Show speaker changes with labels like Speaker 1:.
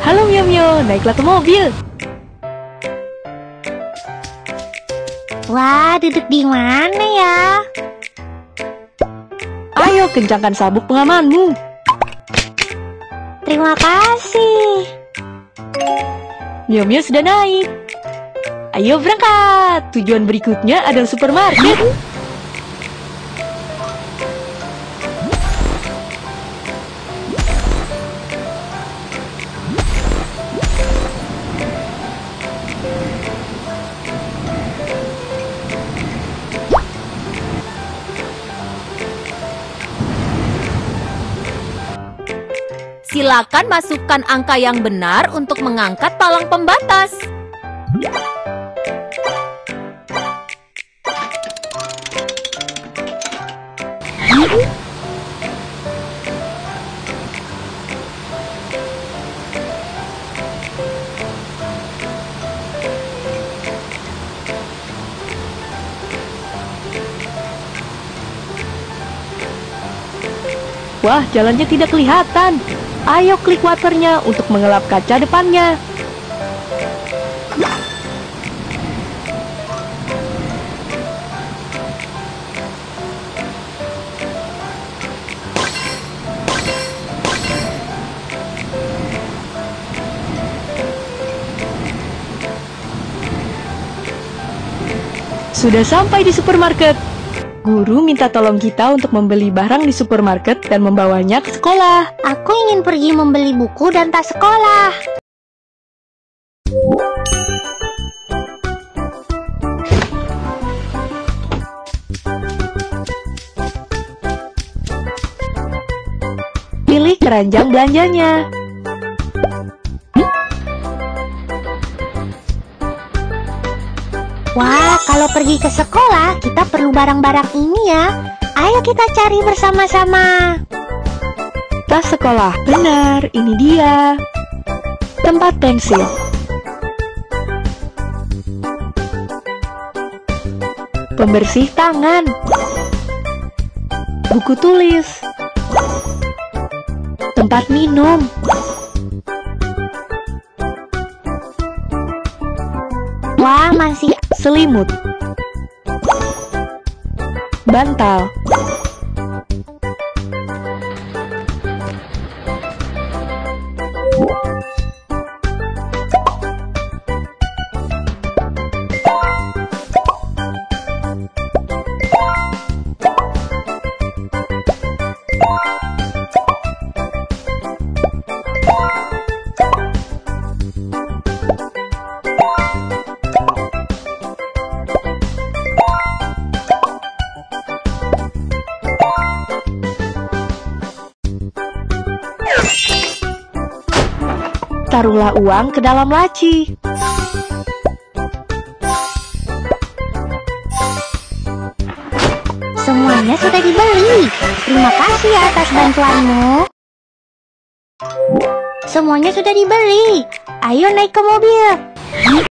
Speaker 1: Halo Mio Mio, naiklah ke mobil.
Speaker 2: Wah, duduk di mana ya?
Speaker 1: Ayo kencangkan sabuk pengamanmu.
Speaker 2: Terima kasih.
Speaker 1: Mio Mio sudah naik. Ayo berangkat. Tujuan berikutnya adalah supermarket.
Speaker 3: Silakan masukkan angka yang benar untuk mengangkat palang pembatas.
Speaker 1: Wah, jalannya tidak kelihatan. Ayo klik waternya untuk mengelap kaca depannya. Sudah sampai di supermarket. Guru minta tolong kita untuk membeli barang di supermarket dan membawanya ke sekolah.
Speaker 2: Aku ingin pergi membeli buku dan tas sekolah.
Speaker 1: Pilih keranjang belanjanya.
Speaker 2: Wah, kalau pergi ke sekolah, kita perlu barang-barang ini ya. Ayo kita cari bersama-sama.
Speaker 1: Tas sekolah. Benar, ini dia. Tempat pensil. Pembersih tangan. Buku tulis. Tempat minum.
Speaker 2: Wah, masih
Speaker 1: Selimut. Bantal. Taruhlah uang ke dalam laci.
Speaker 2: semuanya sudah dibeli. Terima kasih atas bantuanmu. Semuanya sudah dibeli. Ayo naik ke mobil.